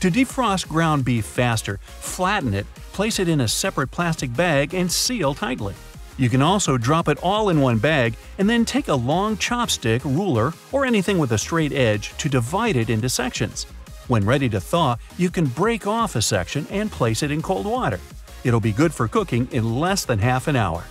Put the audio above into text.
To defrost ground beef faster, flatten it, place it in a separate plastic bag and seal tightly. You can also drop it all in one bag and then take a long chopstick, ruler, or anything with a straight edge to divide it into sections. When ready to thaw, you can break off a section and place it in cold water. It'll be good for cooking in less than half an hour.